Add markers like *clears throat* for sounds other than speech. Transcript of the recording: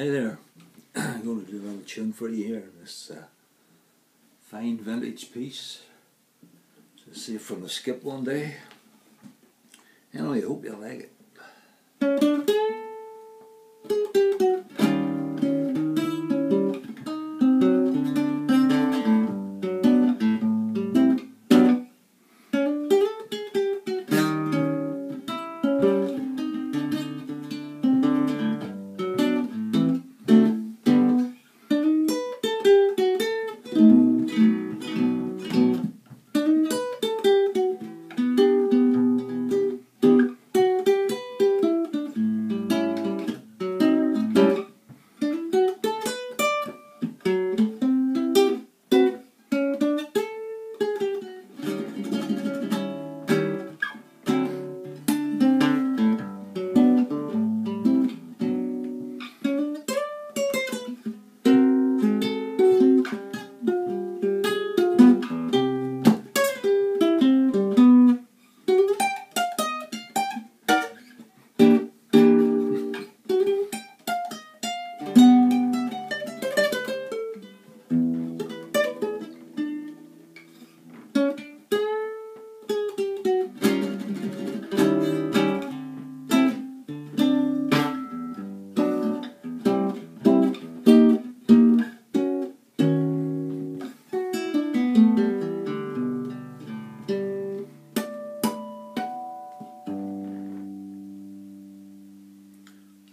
Hi there, *clears throat* I'm going to do a little tune for you here. This uh, fine vintage piece. So saved from the skip one day. Anyway, I hope you like it.